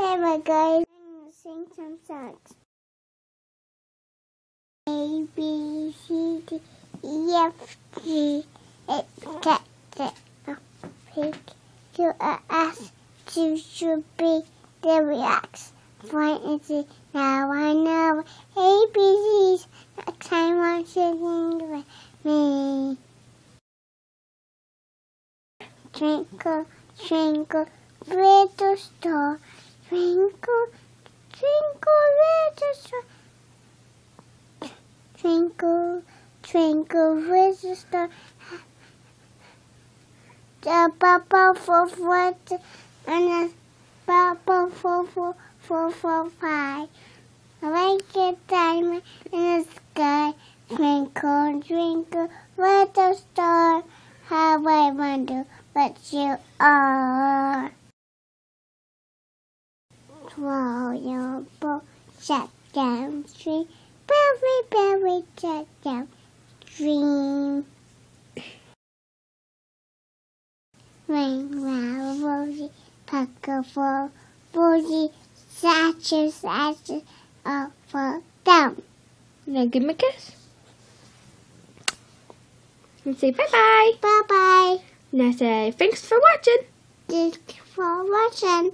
My guys, I'm gonna sing some songs. A B C D E F G H K L P Q R S T U B W X. Now I know A B C's. Next time I'm singing with me. Twinkle, twinkle, little star. Twinkle, twinkle, little star. Twinkle, twinkle, little star. The bubble for what and the bubble for four, five. Like a diamond in the sky. Twinkle, twinkle, little star. How I wonder what you are. Boat, shut down stream. Berry, berry, shut down dream. Ring round, rosy, pucker full, rosy, satchel, satchel, up, fall down. Now give me a kiss. And say bye bye. Bye bye. Now say thanks for watching. Thanks for watching.